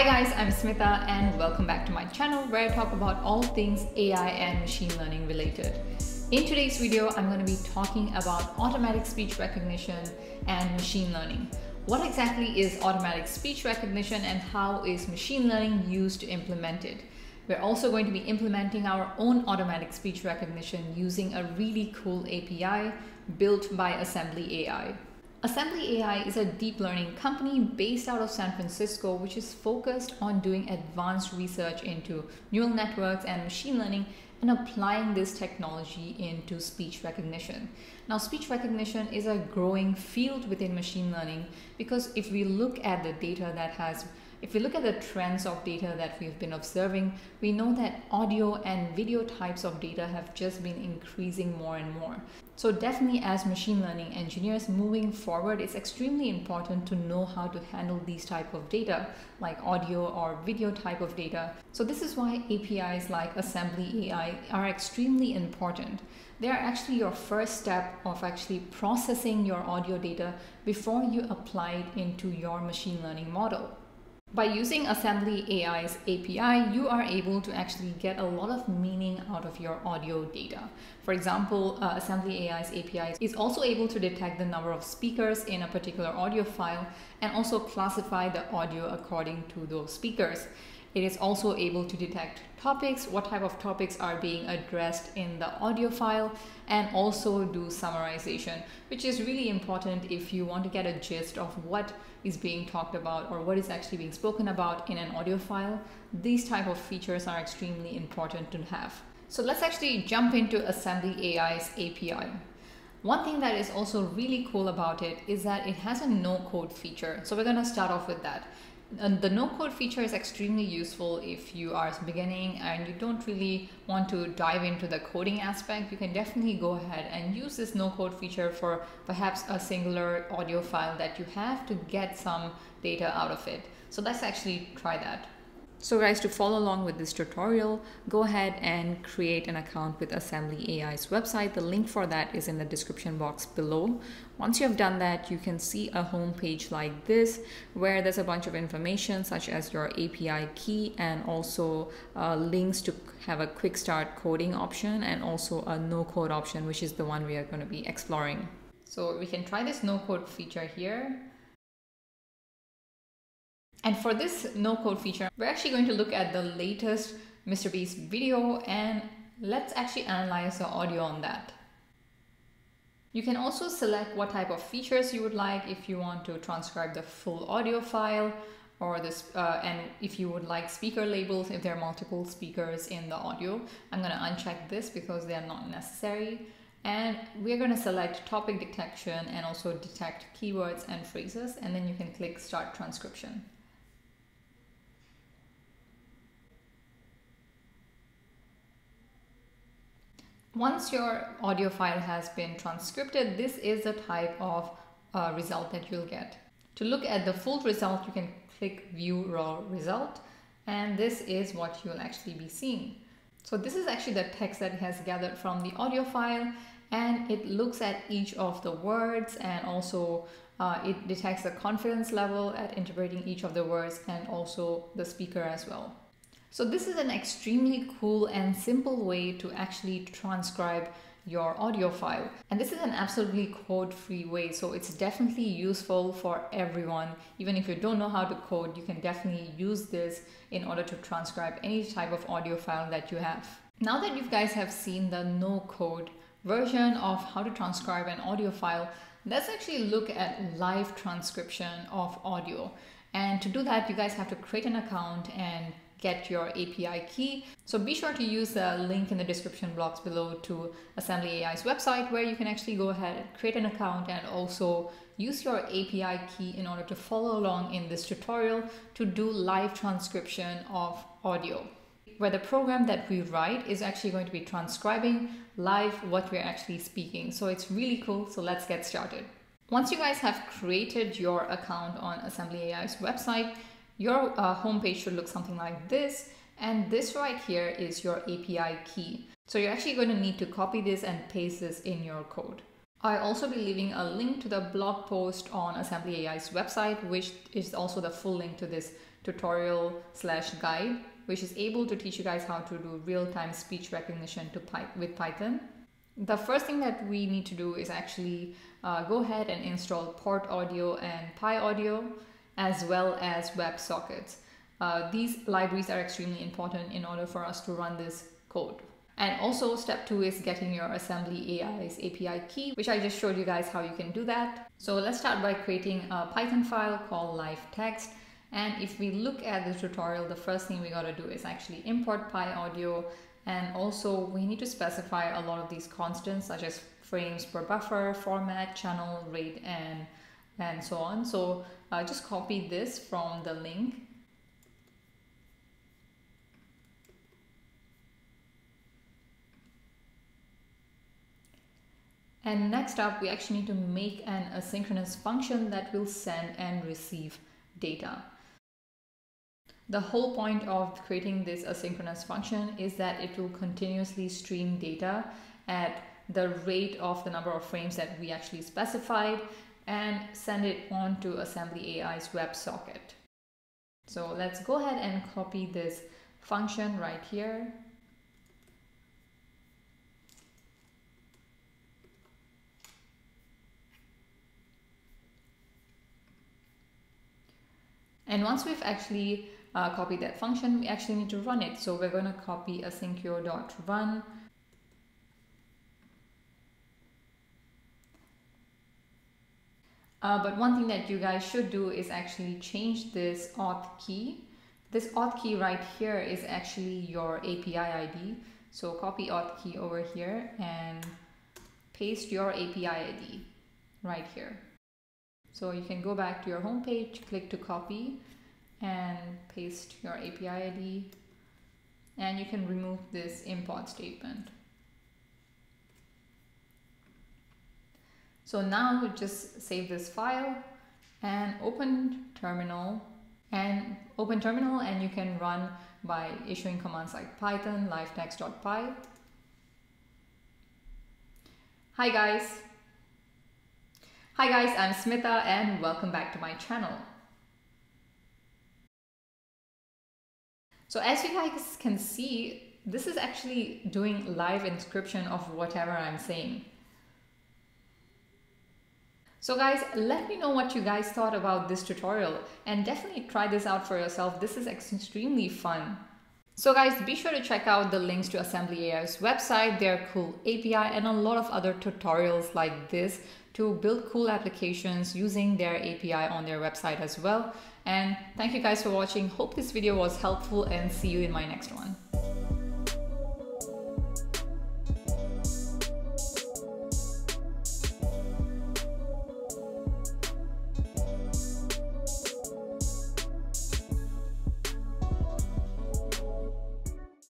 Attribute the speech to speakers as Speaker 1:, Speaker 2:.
Speaker 1: Hi guys, I'm Smitha and welcome back to my channel where I talk about all things AI and machine learning related. In today's video, I'm going to be talking about automatic speech recognition and machine learning. What exactly is automatic speech recognition and how is machine learning used to implement it? We're also going to be implementing our own automatic speech recognition using a really cool API built by Assembly AI. Assembly AI is a deep learning company based out of San Francisco, which is focused on doing advanced research into neural networks and machine learning and applying this technology into speech recognition. Now, speech recognition is a growing field within machine learning because if we look at the data that has if we look at the trends of data that we've been observing, we know that audio and video types of data have just been increasing more and more. So definitely as machine learning engineers moving forward, it's extremely important to know how to handle these type of data like audio or video type of data. So this is why APIs like Assembly AI are extremely important. They are actually your first step of actually processing your audio data before you apply it into your machine learning model. By using Assembly AI's API, you are able to actually get a lot of meaning out of your audio data. For example, uh, Assembly AI's API is also able to detect the number of speakers in a particular audio file and also classify the audio according to those speakers. It is also able to detect topics, what type of topics are being addressed in the audio file, and also do summarization, which is really important if you want to get a gist of what is being talked about or what is actually being spoken about in an audio file. These type of features are extremely important to have. So let's actually jump into Assembly AI's API. One thing that is also really cool about it is that it has a no code feature. So we're going to start off with that. And the no code feature is extremely useful if you are beginning and you don't really want to dive into the coding aspect. You can definitely go ahead and use this no code feature for perhaps a singular audio file that you have to get some data out of it. So let's actually try that. So guys, to follow along with this tutorial, go ahead and create an account with Assembly AI's website. The link for that is in the description box below. Once you have done that, you can see a home page like this, where there's a bunch of information such as your API key and also uh, links to have a quick start coding option and also a no code option, which is the one we are going to be exploring. So we can try this no code feature here. And for this no code feature, we're actually going to look at the latest Mr. Beast video and let's actually analyze the audio on that. You can also select what type of features you would like if you want to transcribe the full audio file or this uh, and if you would like speaker labels if there are multiple speakers in the audio. I'm going to uncheck this because they are not necessary. And we're going to select topic detection and also detect keywords and phrases and then you can click start transcription. Once your audio file has been transcribed, this is the type of uh, result that you'll get. To look at the full result, you can click view raw result and this is what you'll actually be seeing. So this is actually the text that has gathered from the audio file and it looks at each of the words and also uh, it detects the confidence level at interpreting each of the words and also the speaker as well. So this is an extremely cool and simple way to actually transcribe your audio file. And this is an absolutely code-free way, so it's definitely useful for everyone. Even if you don't know how to code, you can definitely use this in order to transcribe any type of audio file that you have. Now that you guys have seen the no-code version of how to transcribe an audio file, let's actually look at live transcription of audio. And to do that, you guys have to create an account and get your API key. So be sure to use the link in the description box below to Assembly AI's website where you can actually go ahead and create an account and also use your API key in order to follow along in this tutorial to do live transcription of audio where the program that we write is actually going to be transcribing live what we're actually speaking. So it's really cool. So let's get started. Once you guys have created your account on Assembly AI's website, your uh, homepage should look something like this. And this right here is your API key. So you're actually going to need to copy this and paste this in your code. I'll also be leaving a link to the blog post on Assembly AI's website, which is also the full link to this tutorial slash guide, which is able to teach you guys how to do real-time speech recognition to with Python. The first thing that we need to do is actually uh, go ahead and install PortAudio and PyAudio as well as WebSockets. Uh, these libraries are extremely important in order for us to run this code. And also step two is getting your assembly AI's API key, which I just showed you guys how you can do that. So let's start by creating a Python file called live text. And if we look at the tutorial, the first thing we gotta do is actually import PyAudio. And also we need to specify a lot of these constants such as frames per buffer, format, channel, rate, and, and so on. So uh, just copy this from the link And next up, we actually need to make an asynchronous function that will send and receive data. The whole point of creating this asynchronous function is that it will continuously stream data at the rate of the number of frames that we actually specified and send it on to Assembly AI's WebSocket. So let's go ahead and copy this function right here And once we've actually uh, copied that function, we actually need to run it. So we're going to copy asyncio.run. Uh, but one thing that you guys should do is actually change this auth key. This auth key right here is actually your API ID. So copy auth key over here and paste your API ID right here. So you can go back to your home page, click to copy and paste your API ID and you can remove this import statement. So now just save this file and open terminal and open terminal and you can run by issuing commands like python livetext.py. Hi guys, Hi guys, I'm Smitha and welcome back to my channel. So as you guys can see, this is actually doing live inscription of whatever I'm saying. So guys, let me know what you guys thought about this tutorial and definitely try this out for yourself. This is extremely fun. So guys, be sure to check out the links to Assembly AI's website, their cool API and a lot of other tutorials like this to build cool applications using their API on their website as well. And thank you guys for watching. Hope this video was helpful and see you in my next one.